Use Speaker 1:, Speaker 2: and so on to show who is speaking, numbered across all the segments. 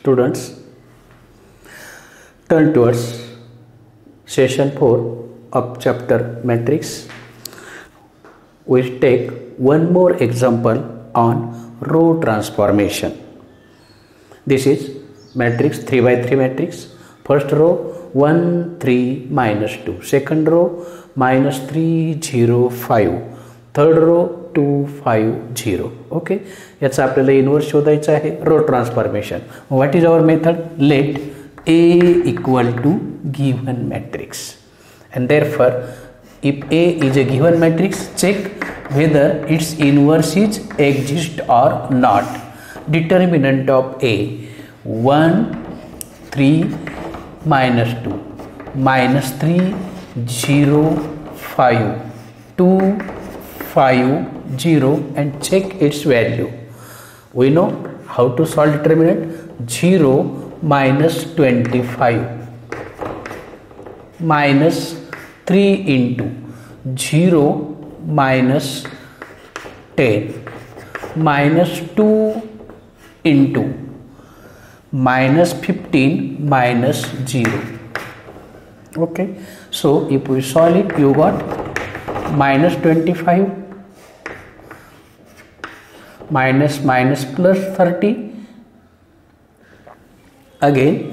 Speaker 1: students turn towards session 4 of chapter matrix we'll take one more example on row transformation this is matrix 3 by 3 matrix first row 1 3 minus 2 second row minus 3 0 5 third row two five zero okay याचा आपल्याला inverse शोधायचा आहे row transformation what is our method let A equal to given matrix and therefore if A is a given matrix check whether its inverse is exist or not determinant of A one three minus two minus three zero five two 5 0 and check its value we know how to solve determinant 0 minus 25 minus 3 into 0 minus 10 minus 2 into minus 15 minus 0 okay so if we solve it you got minus 25 minus minus plus 30. Again,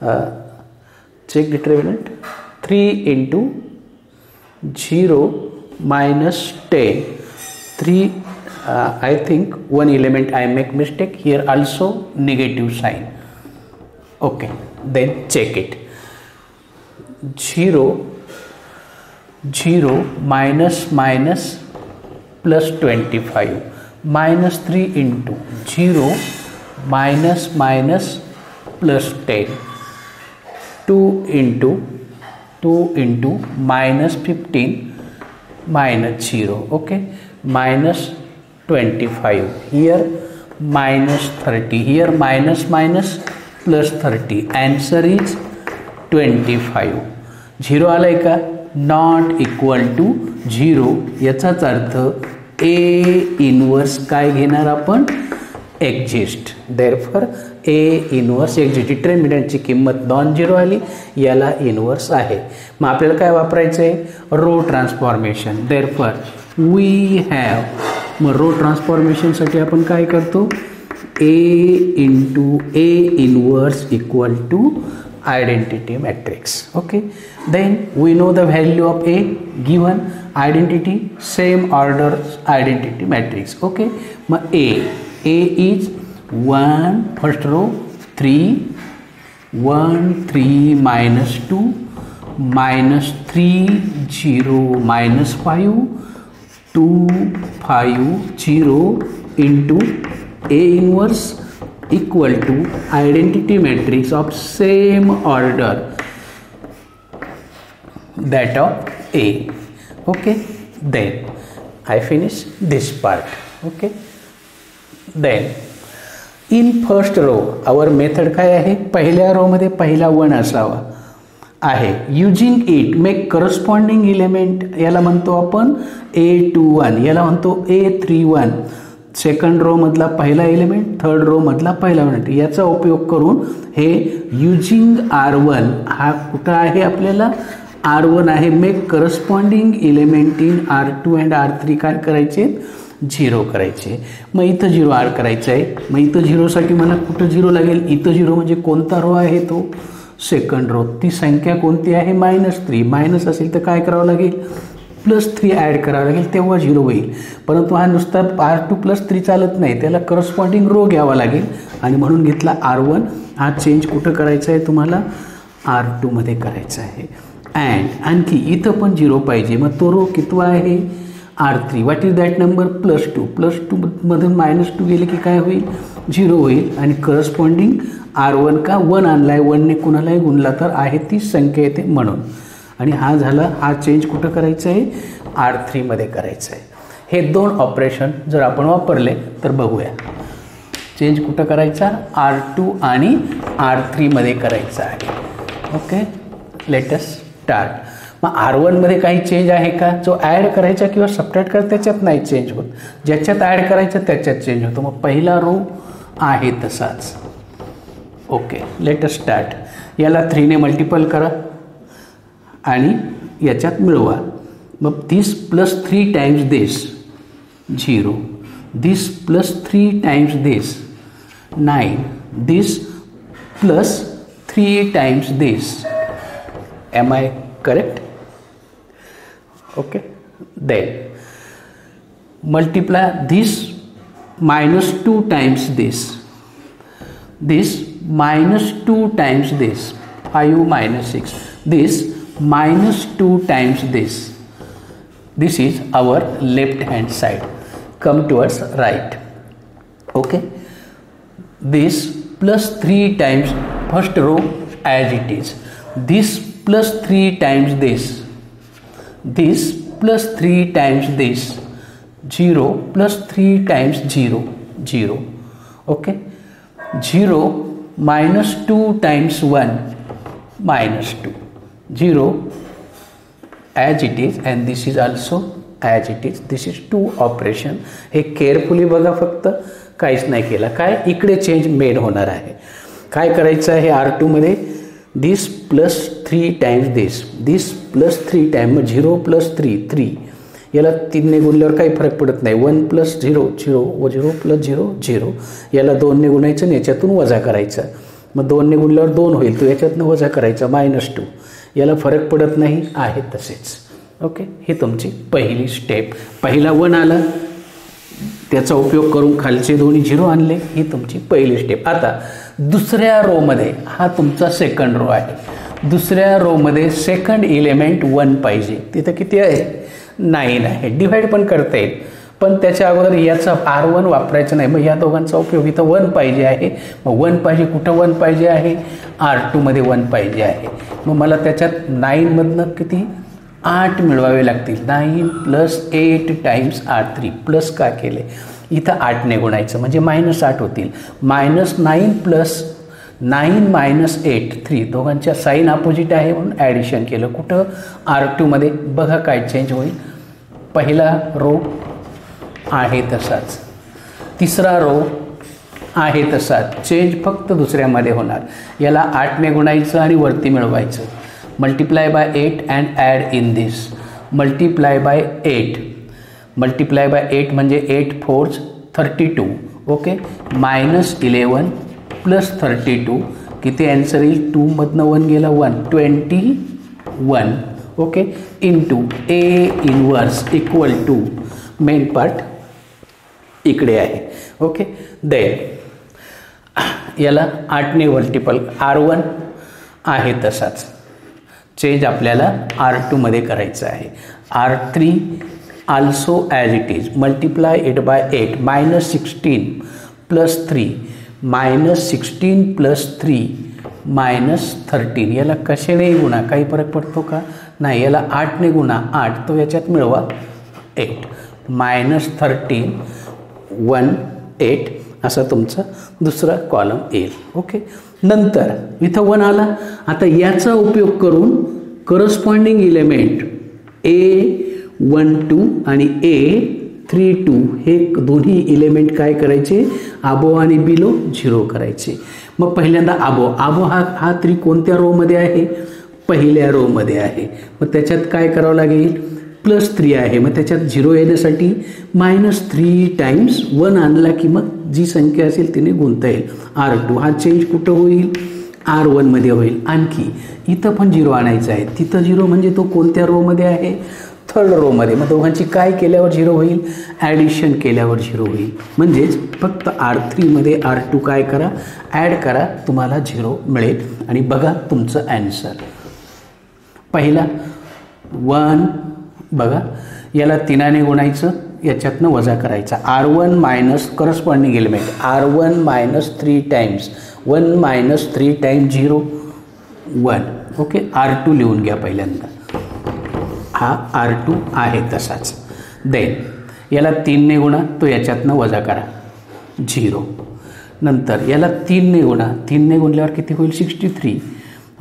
Speaker 1: uh, check determinant, 3 into 0 minus 10. 3, uh, I think one element I make mistake here, also negative sign. Okay, then check it. Zero zero minus minus plus twenty five minus three into zero minus minus plus ten two into two into minus fifteen minus zero okay minus twenty five here minus thirty here minus minus plus thirty answer is twenty five zero आला आहे का not equal to zero याचाच अर्थ A inverse काय घेणार आपण exist therefore A inverse exist डिटर्मिनंटची किंमत non zero आली याला इनवर्स आहे मग आपल्याला काय वापरायचं आहे row transformation therefore we have मग रो ट्रान्सफॉर्मेशनसाठी आपण काय करतो A into A inverse equal to identity matrix okay then we know the value of a given identity same order identity matrix okay a a is 1 first row 3 1 3 minus 2 minus 3 0 minus 5 2 5 0 into a inverse equal to identity matrix of same order that of A okay then I finish this part okay then in first row our method काय आहे पहिल्या रोमध्ये पहिला one असावा आहे using it make corresponding element याला म्हणतो आपण ए टू वन याला म्हणतो A three one second row मधला पहिला एलिमेंट थर्ड रो मधला पहिला एलिमेंट याचा उपयोग करून हे युजिंग आर वन हा कुठं आहे आपल्याला आर वन आहे make corresponding element in R two and R three काय करायचे झिरो करायचे मग इथं झिरो आर करायचं आहे मग इथं झिरोसाठी मला कुठं झिरो लागेल इथं झिरो म्हणजे कोणता रो आहे तो सेकंड रो ती संख्या कोणती आहे मायनस थ्री मायनस असेल तर काय करावं लागेल प्लस थ्री ॲड करावं लागेल तेव्हा झिरो होईल परंतु हा नुसता आर टू प्लस थ्री चालत नाही त्याला करस्पॉन्डिंग रो घ्यावा लागेल आणि म्हणून घेतला आर वन हा चेंज कुठं करायचा आहे तुम्हाला आर टूमध्ये करायचा आहे अँड आणखी इथं पण झिरो पाहिजे मग तो रो कितवा आहे R three what is that number plus two plus टूमधून minus two गेले की काय होईल झिरो होईल आणि करस्पॉन्डिंग आर वन का वन आणला आहे वनने कुणालाही गुणला तर आहे ती संख्या येते म्हणून आणि हा झाला हा चेंज कुठं करायचं आहे आर थ्रीमध्ये करायचं आहे हे दोन ऑपरेशन जर आपण वापरले तर बघूया चेंज कुठं करायचा आर टू आणि आर थ्रीमध्ये करायचा आहे ओके लेटेस्ट स्टार्ट मग आर वनमध्ये काही चेंज आहे का जो ॲड करायचा किंवा सपरेट करायचा त्याच्यात नाही चेंज होत ज्याच्यात ॲड करायचं त्याच्यात चेंज होतो मग पहिला रो आहे तसाच ओके लेटेस्ट स्टार्ट याला थ्रीने मल्टिपल करा आणि याच्यात मिळवा मग this plus three times this zero this plus three times this nine this plus three times this am I correct okay then multiply this minus two times this this minus two times this five minus six this minus 2 times this this is our left hand side come towards right okay this plus 3 times first row as it is this plus 3 times this this plus 3 times this 0 plus 3 times 0 0 okay 0 minus 2 times 1 minus 2 0 as it is and this is also as it is this is two operation हे carefully बघा फक्त काहीच नाही केलं काय इकडे change made होणार आहे काय करायचं आहे आर टूमध्ये this plus three times this this plus three time मग झिरो प्लस थ्री थ्री याला तीनने गुणल्यावर काही फरक पडत नाही वन प्लस झिरो झिरो व झिरो प्लस झिरो झिरो याला दोनने गुणायचं आणि याच्यातून वजा करायचा मग दोनने गुणल्यावर दोन होईल तो याच्यातनं वजा करायचा मायनस टू याला फरक पडत नाही आहे तसेच ओके ही तुमची पहिली स्टेप पहिला वन आला त्याचा उपयोग करून खालचे दोन्ही झिरो आणले ही तुमची पहिली स्टेप आता दुसऱ्या रोमध्ये हा तुमचा सेकंड रो आहे दुसऱ्या रोमध्ये सेकंड इलेमेंट वन पाहिजे तिथं किती आहे नाईन आहे डिव्हाइड पण करता येईल पण त्याच्या अगोदर याचं आर वन वापरायचं नाही मग या दोघांचा उपयोग इथं वन पाहिजे आहे मग वन पाहिजे कुठं वन पाहिजे आहे आर टूमध्ये वन पाहिजे आहे मग मला त्याच्यात नाईनमधनं किती आठ मिळवावे लागतील nine plus eight times R three plus का केले इथं आठ गुणायचं म्हणजे मायनस आठ होतील minus nine plus nine minus eight three दोघांच्या साईन अपोजिट आहे म्हणून ॲडिशन केलं कुठं आर टूमध्ये बघा काय चेंज होईल पहिला रो आहे तसाच तिसरा रो आहे तसाच चेंज फक्त दुसऱ्यामध्ये होणार याला आठने गुणायचं आणि वरती मिळवायचं multiply by eight and add in this multiply by eight multiply by eight म्हणजे eight fours thirty two okay minus eleven plus thirty two किती ॲन्सर येईल टूमधनं वन गेला one twenty one okay into A inverse equal to main part इकडे आहे okay then याला आठने multiple R one आहे तसाच चेंज आपल्याला आर टूमध्ये करायचं आहे R three also as it is multiply eight by eight minus sixteen plus three minus sixteen plus three minus thirteen याला कशाने गुणा काही फरक पडतो का नाही याला आठने गुणा आठ तो याच्यात मिळवा eight minus thirteen one eight असा तुमचा दुसरा कॉलम येईल ओके नंतर इथं वन आला आता याचा उपयोग करून corresponding element A one two आणि ए थ्री टू हे दोन्ही इलेमेंट काय करायचे आबो आणि बिलो झिरो करायचे मग पहिल्यांदा आबो आबो हा हा थ्री कोणत्या रोमध्ये आहे पहिल्या रोमध्ये आहे मग त्याच्यात काय करावं लागेल प्लस थ्री आहे मग त्याच्यात झिरो येण्यासाठी मायनस थ्री टाइम्स वन आणला की मग जी संख्या असेल तिने गुंता येईल आर टू हा चेंज कुठं होईल आर वनमध्ये होईल आणखी इथं पण झिरो आणायचं आहे तिथं झिरो म्हणजे तो कोणत्या रोमध्ये आहे थर्ड रोमध्ये मग दोघांची काय केल्यावर झिरो होईल ॲडिशन केल्यावर झिरो होईल म्हणजेच फक्त आर थ्रीमध्ये आर टू काय करा ॲड करा तुम्हाला झिरो मिळेल आणि बघा तुमचं ॲन्सर पहिला वन बघा याला तिनाने गुणायचं याच्यातनं वजा करायचा R one minus corresponding element R one minus three times one minus three time zero one okay R two लिहून घ्या पहिल्यांदा हा आर टू आहे तसाच देन याला तीनने गुणा तो याच्यातनं वजा करा झिरो नंतर याला तीनने गुणा तीनने गुणल्यावर किती होईल sixty three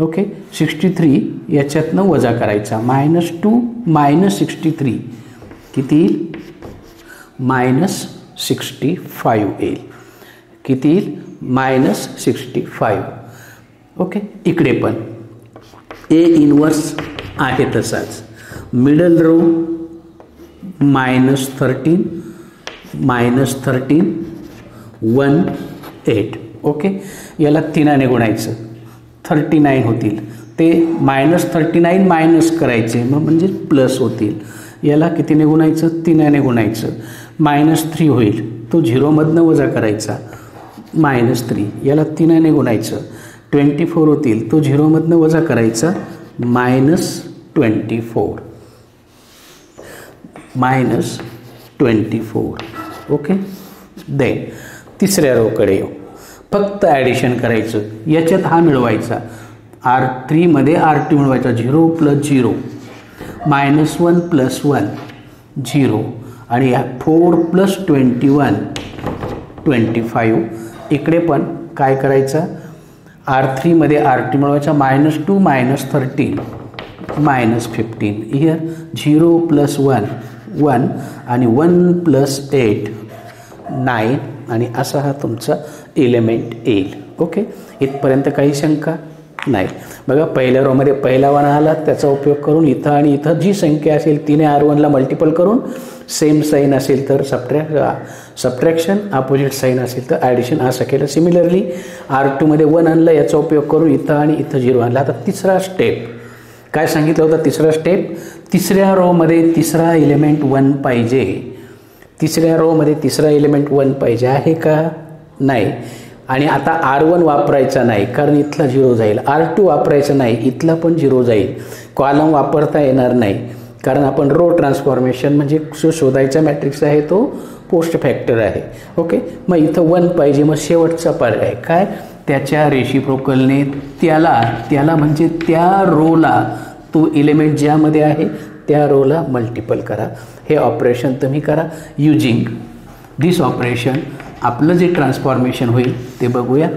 Speaker 1: okay sixty three याच्यातनं वजा करायचा minus two minus sixty three किती येईल मायनस सिक्स्टी फाईव्ह येईल किती येईल मायनस सिक्स्टी फाईव्ह ओके इकडे पण ए इनवर्स आहे तसाच middle row minus thirteen minus thirteen one eight okay याला तिनाने गुणायचं थर्टी नाईन होतील ते मायनस थर्टी नाईन मायनस करायचे मग म्हणजे प्लस होतील याला कितीने गुणायचं तिन्याने गुणायचं मायनस थ्री होईल तो झिरोमधनं वजा करायचा मायनस थ्री याला तिन्याने गुणायचं ट्वेंटी फोर होतील तो झिरोमधनं वजा करायचा minus twenty four minus twenty four okay then तिसऱ्या रोकडे येऊ फक्त ॲडिशन करायचं याच्यात हा मिळवायचा आर थ्रीमध्ये आर टी मिळवायचा zero plus zero minus one plus one zero आणि ह्या four plus twenty one twenty five इकडे पण काय करायचं आर थ्रीमध्ये आर टी मिळवायचा minus two minus thirteen minus fifteen here zero plus one one आणि वन प्लस एट नाईन आणि असा हा तुमचा एलिमेंट येईल ओके इथपर्यंत काही शंका नाही बघा पहिल्या रोमध्ये पहिला वन आला त्याचा उपयोग करून इथं आणि इथं जी संख्या असेल तिने आर वनला मल्टिपल करून सेम साईन असेल तर सबट्रॅक सबट्रॅक्शन अपोजिट साईन असेल तर ॲडिशन असं केलं सिमिलरली आर टूमध्ये वन आणलं याचा उपयोग करून इथं आणि इथं झिरो आणला आता तिसरा स्टेप काय सांगितलं होतं तिसरा स्टेप तिसऱ्या रोमध्ये तिसरा एलिमेंट वन पाहिजे तिसऱ्या रोमध्ये तिसरा एलिमेंट वन पाहिजे आहे का नाही आणि आता आर वन वापरायचा नाही कारण इथला झिरो जाईल आर टू वापरायचा नाही इथला पण झिरो जाईल कॉलम वापरता येणार नाही कारण आपण रो ट्रान्सफॉर्मेशन म्हणजे जो शोधायचा मॅट्रिक्स आहे तो पोस्ट फॅक्टर आहे ओके मग इथं वन पाहिजे मग शेवटचा पर्याय काय त्याच्या प्रोकलने त्याला त्याला म्हणजे त्या रोला तो एलिमेंट ज्यामध्ये आहे त्या रोला मल्टिपल करा हे ऑपरेशन तुम्ही करा युजिंग दिस ऑपरेशन आपलं जे ट्रान्सफॉर्मेशन होईल ते बघूया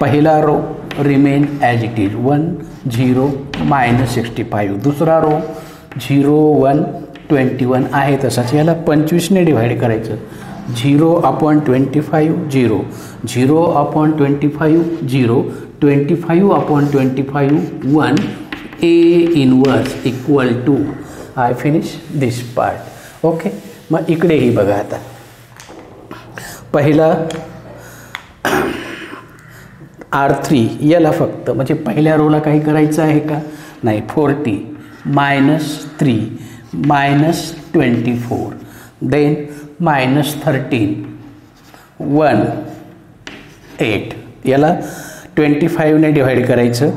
Speaker 1: पहिला row remain as it is one zero minus sixty five दुसरा row zero one twenty one आहे तसाच याला पंचवीसने डिव्हाइड करायचं zero upon twenty five zero zero upon twenty five zero twenty five upon twenty five one A inverse equal to I finish this part okay मग इकडेही बघा आता पहिलं आर थ्री याला फक्त म्हणजे पहिल्या रोला काही करायचं आहे का नाही forty minus three minus twenty four then minus thirteen one eight याला ट्वेंटी फाईव्हने डिव्हाइड करायचं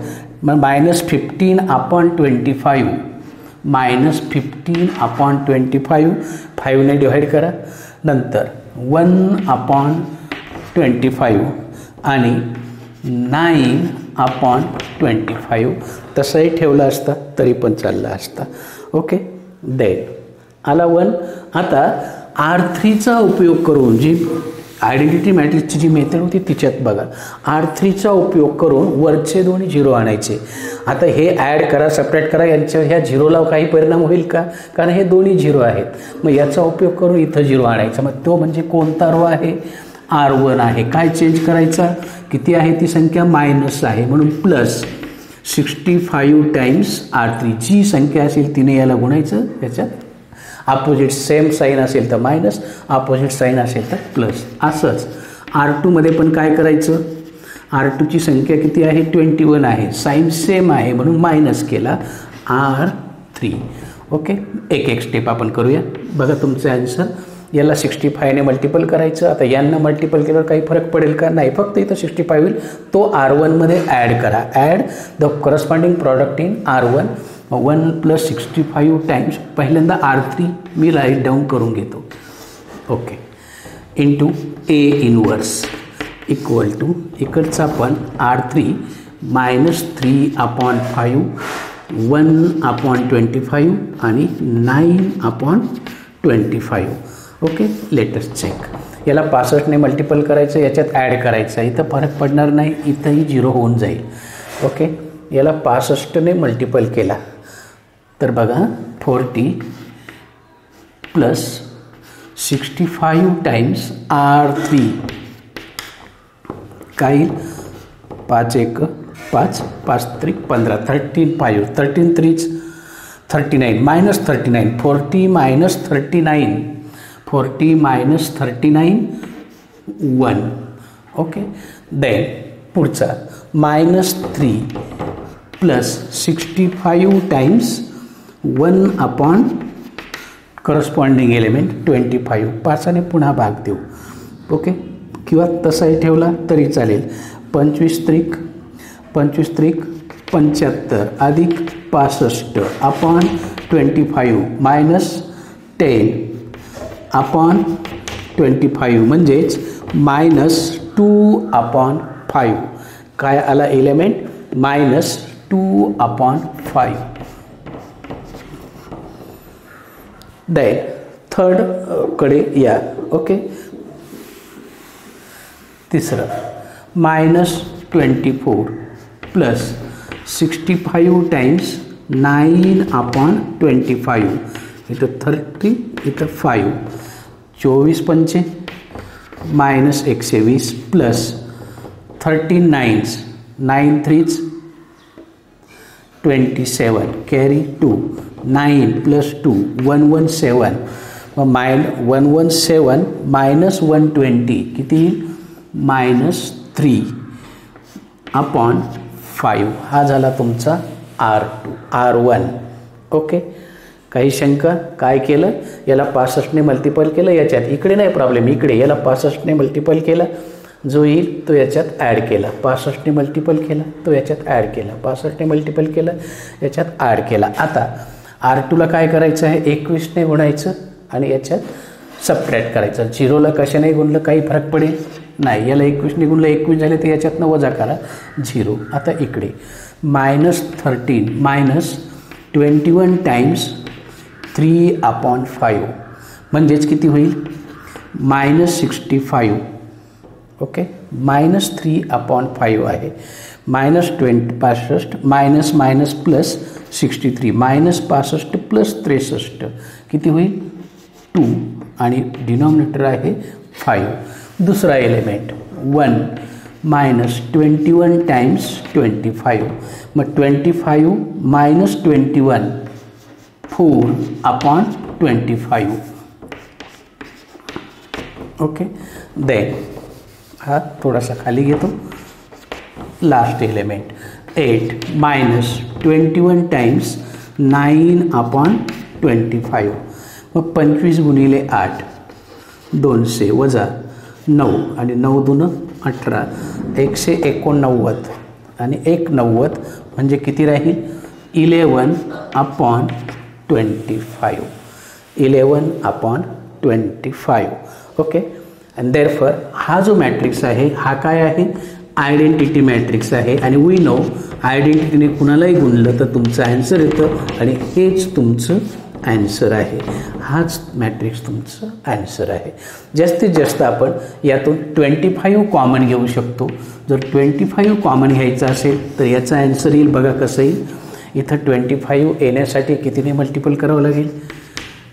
Speaker 1: मग मायनस फिफ्टीन आपण twenty five minus fifteen upon twenty five फाईव्हने divide करा नंतर वन अपॉन ट्वेंटी फाईव्ह आणि नाईन अपॉन ट्वेंटी फाईव्ह तसंही ठेवलं असतं तरी पण चाललं असतं ओके दे आला वन आता आर थ्रीचा उपयोग करून जी आयडेंटिटी मॅट्रिक्सची जी मेथड होती तिच्यात बघा आर थ्रीचा उपयोग करून वरचे दोन झिरो आणायचे आता हे ॲड करा सपरेट करा यांच्या ह्या झिरोला काही परिणाम होईल का कारण हे दोन्ही झिरो आहेत मग याचा उपयोग करून इथं झिरो आणायचा मग तो म्हणजे कोणता रो आहे आर वन आहे काय चेंज करायचा किती आहे ती संख्या मायनस आहे म्हणून plus sixty five times R three जी संख्या असेल तिने याला गुणायचं त्याच्यात अपोजिट सेम साईन असेल तर मायनस अपोजिट साईन असेल तर प्लस असंच आर टूमध्ये पण काय करायचं आर टूची संख्या किती आहे ट्वेंटी वन आहे साईन सेम आहे म्हणून मायनस केला आर थ्री ओके एक एक स्टेप आपण करूया बघा तुमचं आन्सर याला सिक्स्टी फायने मल्टिपल करायचं आता यांना मल्टिपल केल्यावर काही फरक पडेल का नाही फक्त इथं सिक्स्टी फाय होईल तो आर वनमध्ये ॲड करा add the corresponding product in R one one plus sixty five times पहिल्यांदा आर थ्री मी राईट डाऊन करून घेतो okay two A inverse equal to इकडचा पण R three minus three upon five one upon twenty five आणि nine upon twenty five okay latest check याला पासष्टने multiple करायचं याच्यात ॲड करायचं आहे इथं फरक पडणार नाही इथंही झिरो होऊन जाईल ओके याला पासष्टने मल्टिपल केला तर बघा forty plus sixty five times R three काय पाच एक पाच पाच त्रिक पंधरा thirteen five thirteen थ्रीच thirty nine minus thirty nine forty minus thirty nine forty minus thirty nine one okay then पुढचा minus three plus sixty five times one upon corresponding element twenty five पाचाने पुन्हा भाग देऊ okay किंवा तसाही ठेवला तरी चालेल पंचवीस त्रिक पंचवीस त्रिक पंच्याहत्तर अधिक पासष्ट upon twenty five minus ten upon twenty five म्हणजेच मायनस टू अपॉन फाईव्ह काय आला element minus two upon five dial third uh, कडे या ओके तिसरं minus twenty four plus sixty five times nine upon twenty five इथं thirty इथं five चोवीस पंचे मायनस एकशे वीस plus thirty nines nine threes twenty seven carry two nine plus two one one seven मग my one one seven minus one twenty किती minus three upon five हा झाला तुमचा R two R one okay काही शंका काय केलं याला पासष्टने मल्टिपल केलं याच्यात इकडे नाही प्रॉब्लेम इकडे याला पासष्टने मल्टिपल केलं जो येईल तो याच्यात ॲड केला पासष्टने मल्टिपल केला तो याच्यात ॲड केला पासष्टने मल्टिपल केलं याच्यात ॲड केला आता आर टूला काय करायचं आहे एकवीसने गुणायचं आणि याच्यात सबट्रॅक्ट करायचं झिरोला कशाने गुणलं काही फरक पडेल नाही याला एकवीसने गुणलं एकवीस झाले तर याच्यातनं वजा करा झिरो आता इकडे minus thirteen minus twenty one times three upon five म्हणजेच किती होईल minus sixty five okay minus three upon five आहे मायनस ट्वेंटी पासष्ट minus minus plus sixty three minus पासष्ट प्लस त्रेसष्ट किती होईल टू आणि डिनॉमिनेटर आहे फाईव्ह दुसरा element one minus twenty one times twenty five मग twenty five minus twenty one four upon twenty five okay दे हा थोडासा खाली घेतो last eight minus twenty one times nine upon twenty five मग पंचवीस गुणिले आठ दोनशे वजा नऊ आणि नऊ दोन अठरा एकशे एकोणनव्वद आणि एक नव्वद म्हणजे किती राहील eleven upon twenty five eleven upon twenty five okay आणि देअरफॉर हा जो मॅट्रिक्स आहे हा काय आहे आयडेंटिटी मॅट्रिक्स आहे आणि वी नो आयडेंटिटीने कुणालाही गुणलं तर तुमचं ॲन्सर येतं आणि हेच तुमचं ॲन्सर आहे हाच मॅट्रिक्स तुमचं ॲन्सर आहे जास्तीत जास्त आपण यातून ट्वेंटी फाईव्ह कॉमन घेऊ शकतो जर ट्वेंटी फाईव्ह कॉमन घ्यायचा असेल तर याचा ॲन्सर येईल बघा कसं येईल इथं ट्वेंटी फाईव्ह येण्यासाठी कितीने मल्टिपल करावं लागेल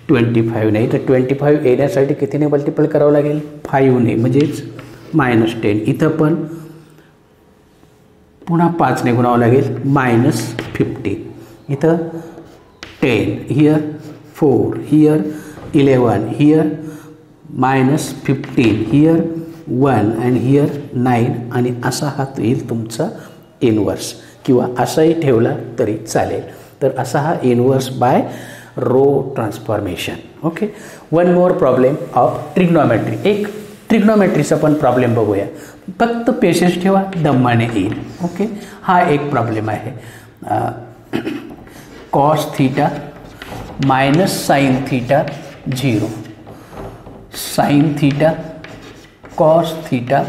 Speaker 1: ट्वेंटी फाईव्ह नाही तर ट्वेंटी फाईव्ह येण्यासाठी कितीने मल्टिपल करावं लागेल नाही म्हणजेच मायनस टेन इथं पण पुन्हा पाचने गुणावं लागेल मायनस फिफ्टी इथं ten here four here eleven here minus fifteen here one and here nine आणि असा हा येईल तुमचा इनवर्स किंवा असाही ठेवला तरी चालेल तर असा हा inverse by row transformation okay one more problem of trigonometry एक ट्रिग्नॉमेट्रीचा पण प्रॉब्लेम बघूया फक्त पेशेस ठेवा दम्माने येईल ओके हा एक प्रॉब्लेम आहे cos theta minus sine theta zero sine theta cos theta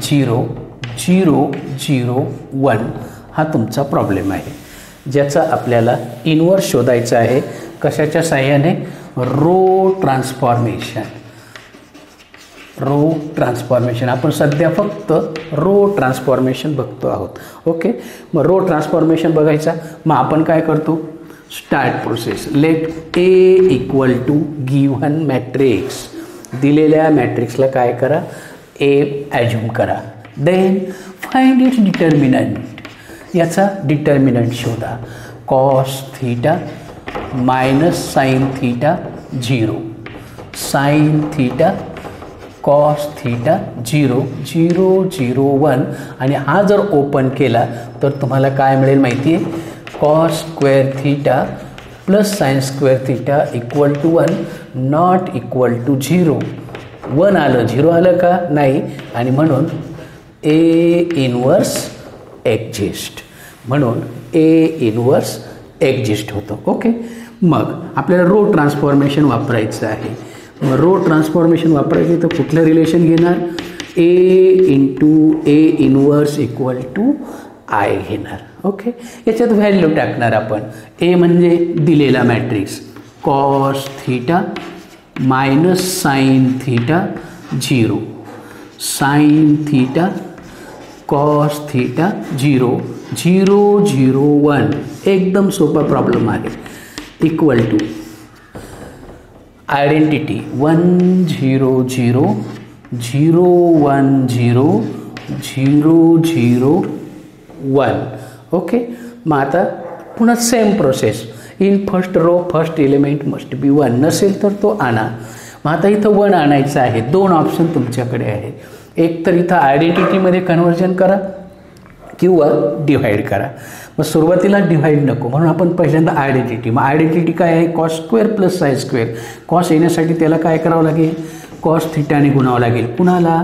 Speaker 1: zero zero zero one हा तुमचा प्रॉब्लेम आहे ज्याचा आपल्याला इनवर्स शोधायचा आहे कशाच्या साह्याने रो ट्रान्सफॉर्मेशन रो ट्रान्सफॉर्मेशन आपण सध्या फक्त रो ट्रान्सफॉर्मेशन बघतो आहोत ओके मग रो ट्रान्सफॉर्मेशन बघायचा मग आपण काय करतो start process let A equal to given matrix दिलेल्या मॅट्रिक्सला काय करा ए ॲज्युम करा देन फाइंड इट्स डिटर्मिनंट याचा डिटर्मिनंट शोधा cos theta minus sine theta zero sine theta cos theta zero zero zero one आणि हा जर ओपन केला तर तुम्हाला काय मिळेल माहिती आहे cos square theta plus sine square theta equal to one not equal to zero one आलं झिरो आलं का नाही आणि म्हणून ए इनवर्स एक्झिस्ट म्हणून ए इनवर्स एक्झिस्ट होतं ओके मग आपल्याला रो ट्रान्सफॉर्मेशन वापरायचं आहे रो ट्रान्सफॉर्मेशन वापरायचे तर कुठलं रिलेशन घेणार A into A inverse equal to I घेणार ओके याच्यात व्हॅल्यू टाकणार आपण ए म्हणजे दिलेला matrix cos theta minus sine theta zero sine theta cos theta zero zero zero one एकदम सोपा प्रॉब्लेम आहे equal to identity one zero zero zero one zero zero zero one okay मग आता पुन्हा same process in first row first element must be one नसेल तर तो आणा मग आता इथं वन आणायचं आहे दोन ऑप्शन तुमच्याकडे आहे एक तर इथं आयडेंटिटीमध्ये कन्वर्जन करा किंवा डिव्हाइड करा मग सुरुवातीला डिव्हाइड नको म्हणून आपण पहिल्यांदा आयडेंटिटी मग आयडेंटिटी काय आहे cos square plus sine square cos येण्यासाठी त्याला काय करावं लागेल कॉस थिटाने गुणावं लागेल कुणाला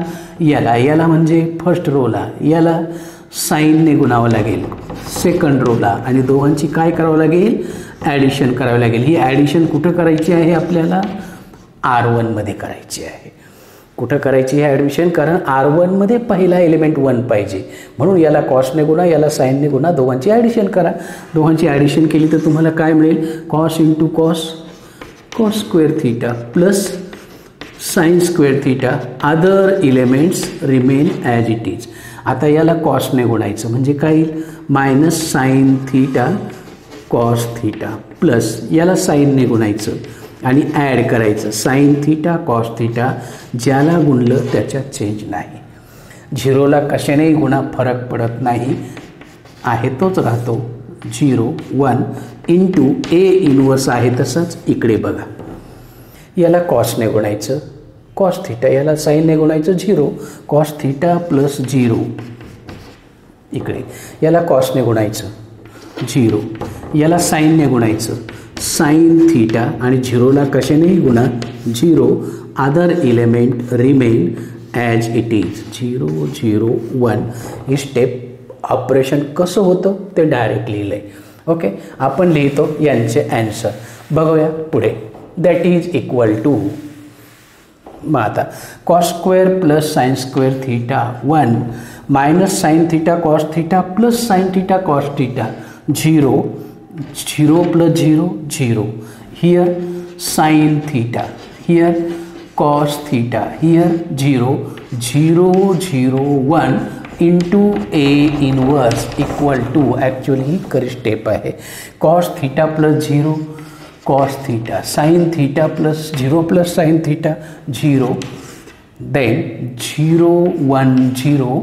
Speaker 1: याला याला म्हणजे फर्स्ट रोला याला साईनने गुणावं लागेल सेकंड रोला आणि दोघांची काय करावं लागेल ॲडिशन करावं लागेल ही ॲडिशन कुठं करायची आहे आपल्याला आर वनमध्ये करायची आहे कुठं करायची हे ॲडमिशन कारण आर वनमध्ये पहिला एलिमेंट वन पाहिजे म्हणून याला कॉस्टने गुणा याला साईनने गुणा दोघांची ॲडिशन करा दोघांची ॲडिशन केली तर तुम्हाला काय मिळेल cos into cos cos square theta plus sine square theta other elements remain as it is आता याला कॉस्टने गुणायचं म्हणजे काय येईल minus sine theta cos theta plus याला साईनने गुणायचं आणि ॲड करायचं साईन थिटा कॉस थिटा ज्याला गुणलं त्याच्यात चेंज नाही झिरोला कशानेही गुणा फरक पडत नाही आहे तोच राहतो zero one into A inverse आहे तसंच इकडे बघा याला कॉसने गुणायचं कॉस थिटा याला साईनने गुणायचं zero cos theta plus zero इकडे याला कॉसने गुणायचं झिरो याला साईनने गुणायचं साईन थीटा आणि झिरोला कशानेही गुणा zero other element remain as it is zero zero one हे स्टेप ऑपरेशन कसं होतं ते डायरेक्ट लिहिलं आहे ओके आपण लिहितो यांचे ॲन्सर बघूया पुढे दॅट इज इक्वल टू मग आता cos square plus sine square theta one minus sine theta cos theta plus sine theta cos theta zero zero plus zero zero here sine theta here cos theta here zero zero zero one into A inverse equal to actually कर step है cos theta plus zero cos theta sine theta plus zero plus sine theta zero then zero one zero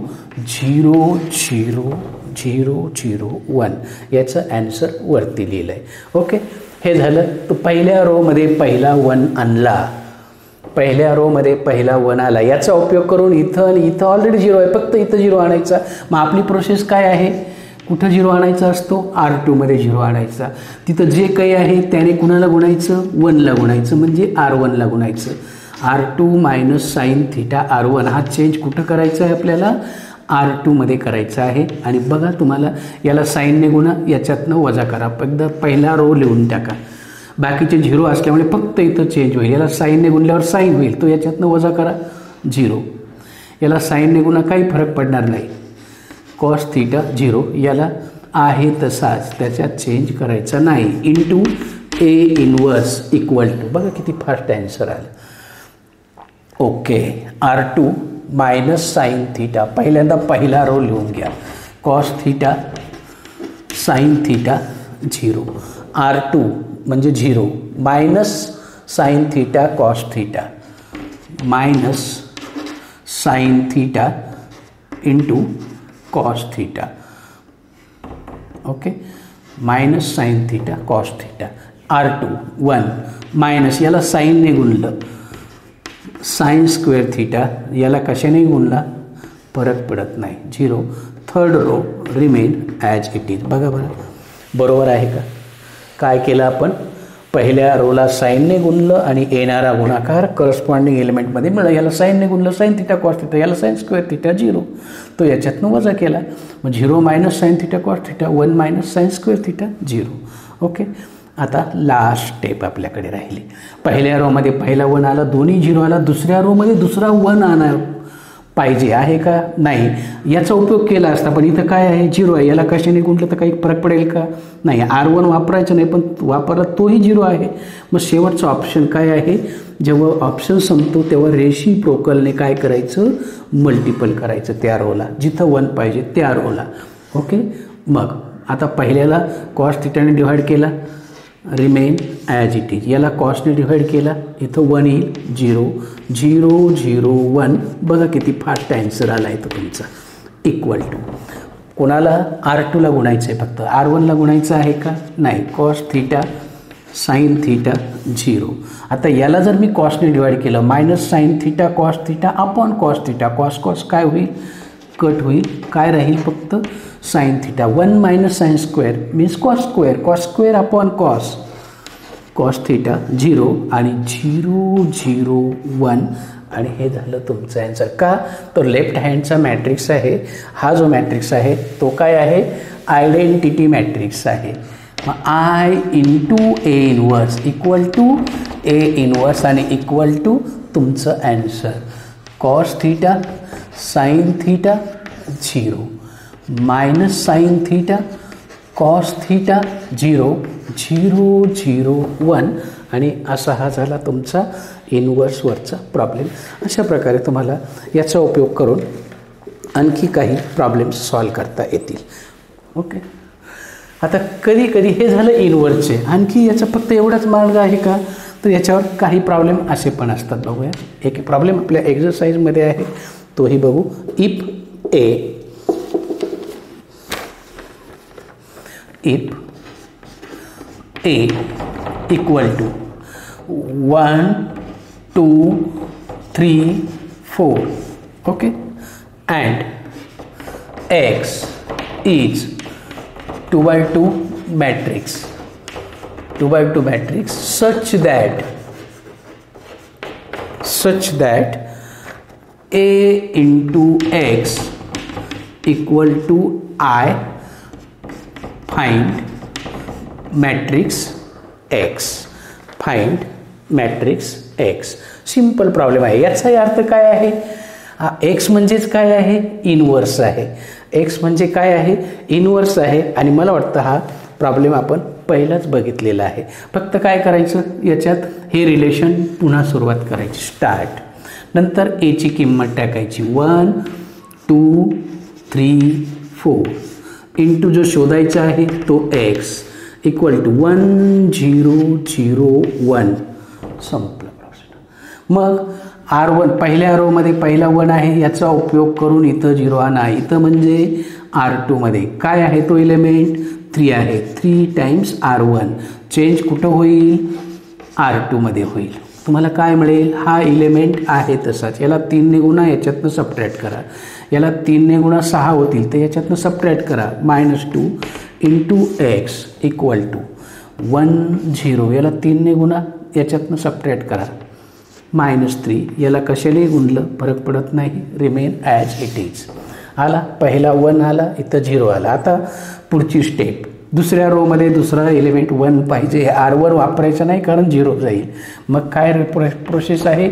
Speaker 1: zero zero zero zero one याचं answer वरती लिहिलं आहे okay हे झालं तर पहिल्या रोमध्ये पहिला वन आणला पहिल्या रोमध्ये पहिला वन आला याचा उपयोग करून इथं आणि इथं ऑलरेडी झिरो आहे फक्त इथं झिरो आणायचा मग आपली प्रोसेस काय आहे कुठं झिरो आणायचा असतो आर टूमध्ये झिरो आणायचा तिथं जे काही आहे त्याने कुणाला गुणायचं वनला गुणायचं म्हणजे आर वनला गुणायचं R two minus sine theta R one हा चेंज कुठं करायचा आहे आपल्याला आर टूमध्ये करायचं आहे आणि बघा तुम्हाला याला साईनने गुणा याच्यातनं वजा करा एकदा पहिला रो लिहून टाका बाकीचे झिरो असल्यामुळे फक्त इथं चेंज होईल याला साईनने गुणल्यावर साईन होईल तो याच्यातनं वजा करा झिरो याला साईनने गुणा काही फरक पडणार नाही कॉस थीटा झिरो याला आहे तसाच त्याच्यात चेंज करायचा नाही into A inverse equal to बघा किती फास्ट आन्सर आलं okay R two minus sine theta पहिल्यांदा पहिला रो लिहून घ्या cos theta sine theta zero R two म्हणजे zero minus sine theta cos theta minus sine theta into cos theta okay minus sine theta cos theta R two one minus याला साईनने गुणलं science square theta याला कशाने गुणला परत पडत नाही zero third row remain as it is बघा बरं बरोबर आहे का काय केलं आपण पहिल्या रोला साईनने गुणलं आणि येणारा गुणाकार करस्पॉन्डिंग एलिमेंटमध्ये मिळालं याला साईनने गुणलं साईन थिटा कॉस थिटा याला साईन स्क्वेअर थिटा झिरो तो याच्यातनं वजा केला मग zero minus sine theta cos theta one minus sine square theta zero okay आता लास्ट स्टेप आपल्याकडे राहिली पहिल्या रोमध्ये पहिला वन आला दोन्ही झिरो आला दुसऱ्या रोमध्ये दुसरा वन आणा पाहिजे आहे का नाही याचा उपयोग केला असता पण इथं काय आहे झिरो आहे याला कशाने गुंटलं तर काही फरक पडेल का नाही आर वन वापरायचं नाही पण वापरला तोही झिरो आहे मग शेवटचं ऑप्शन काय आहे जेव्हा ऑप्शन संपतो तेव्हा रेशी प्रोकलने काय करायचं मल्टिपल करायचं त्या रोला जिथं वन पाहिजे त्या रोला ओके मग आता पहिल्याला कॉस्ट थिटाने डिव्हाइड केला रिमेन ॲज इट इज याला कॉस्टने डिव्हाइड केला इथं वन येईल झिरो झिरो झिरो वन बघा किती फास्ट आन्सर आला आहे तो तुमचा इक्वल टू कोणाला आर टूला गुणायचं आहे फक्त आर वनला गुणायचं आहे का नाही cos theta sine theta zero आता याला जर मी कॉस्टने डिवाईड केलं minus sine theta cos theta upon cos theta cos cos काय होईल कट होईल काय राहील फक्त sine theta one minus sine square means cos square cos square upon cos cos theta zero आणि झिरो झिरो वन आणि हे झालं तुमचं ॲन्सर का तो लेफ्ट हँडचा मॅट्रिक्स आहे हा जो मॅट्रिक्स आहे तो काय आहे आयडेंटिटी मॅट्रिक्स आहे मग I into A inverse equal to A inverse आणि इक्वल टू तुमचं answer cos theta sine theta zero minus sine theta cos theta zero zero zero one आणि असा हा झाला तुमचा इनवर्सवरचा प्रॉब्लेम अशा प्रकारे तुम्हाला याचा उपयोग करून आणखी काही प्रॉब्लेम्स सॉल्व करता येतील ओके आता कधी कधी हे झालं इनवर्सचे आणखी याचा फक्त एवढाच मार्ग आहे का तर याच्यावर काही प्रॉब्लेम असे पण असतात बघूया एक प्रॉब्लेम आपल्या एक्झरसाईजमध्ये आहे तोही बघू if A if a equal to 1 2 3 4 okay and x is 2 by 2 matrix 2 by 2 matrix such that such that a into x equal to i find matrix x find matrix X simple problem आहे याचाही अर्थ काय आहे हा x म्हणजेच काय आहे inverse आहे एक्स म्हणजे काय आहे इनवर्स आहे आणि मला वाटतं हा प्रॉब्लेम आपण पहिलाच बघितलेला आहे फक्त काय करायचं याच्यात हे रिलेशन पुन्हा सुरुवात करायची स्टार्ट नंतर एची किंमत टाकायची one two three four into जो शोधायचा आहे तो X equal to one zero zero one संपलं मग आर वन पहिल्या रोमध्ये पहिला वन आहे याचा उपयोग करून इथं झिरो हा आहे इथं म्हणजे आर टूमध्ये काय आहे तो इलेमेंट थ्री आहे three times R one change कुठं होईल आर टूमध्ये होईल तुम्हाला काय मिळेल हा इलेमेंट आहे तसाच याला तीनने गुणा याच्यातनं सपरेट करा याला तीनने गुणा सहा होतील तर याच्यातनं सपरेट करा minus two two X equal to one zero याला तीनने गुणा याच्यातनं सपरेट करा मायनस थ्री याला कशालाही गुणलं फरक पडत नाही रिमेन ॲज इट इज आला पहिला वन आला इथं झिरो आला आता पुढची स्टेप दुसऱ्या रोमध्ये दुसरा एलिमेंट वन पाहिजे आरवर वापरायचं नाही कारण झिरो जाईल मग काय प्रोसेस आहे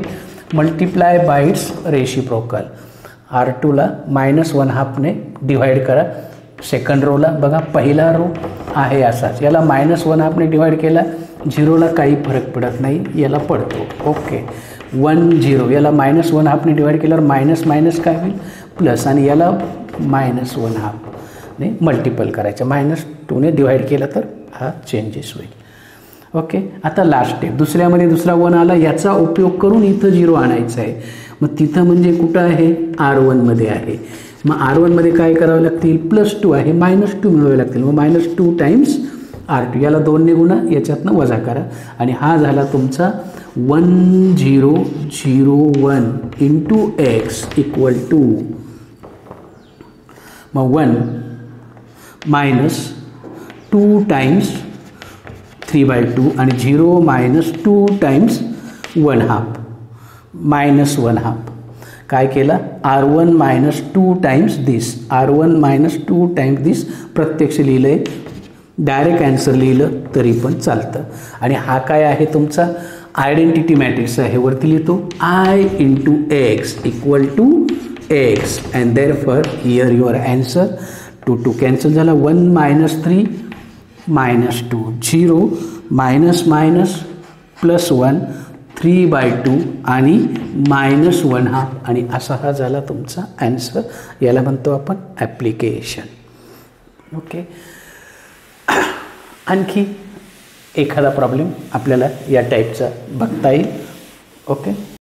Speaker 1: multiply by its reciprocal R टूला minus one हाफने divide करा सेकंड रोला बघा पहिला रो आहे असाच याला मायनस वन हाफने डिवाईड केला झिरोला काही फरक पडत नाही याला पडतो ओके वन झिरो याला मायनस वन हाफने डिवाईड केल्यावर मायनस मायनस काय होईल प्लस आणि याला मायनस वन हाफ ने मल्टिपल करायचं मायनस टूने डिवाईड केलं तर हा चेंजेस होईल ओके आता लास्ट स्टेप दुसऱ्यामध्ये दुसरा वन आला याचा उपयोग करून इथं झिरो आणायचा आहे मग तिथं म्हणजे कुठं आहे आर वनमध्ये आहे मग आर वनमध्ये काय करावं लागतील प्लस टू आहे मायनस टू मिळवावे लागतील मग minus two times R two याला दोनने गुणा याच्यातनं वजा करा आणि हा झाला तुमचा one zero zero one into X equal to मग one minus two times three by two आणि zero minus two times one half minus one half काय केलं R one minus two times this R one minus two times this प्रत्यक्ष लिहिलं आहे direct answer लिहिलं तरी पण चालतं आणि हा काय आहे तुमचा आयडेंटिटी मॅट्रिक्स आहे वरती लिहितो I into X equal to X and therefore here your answer two two cancel झाला one minus three minus two, zero minus minus plus one three by two आणि मायनस वन हाफ आणि असा हा झाला तुमचा ॲन्सर याला म्हणतो आपण ॲप्लिकेशन ओके आणखी एखादा प्रॉब्लेम आपल्याला या टाईपचा बघता येईल ओके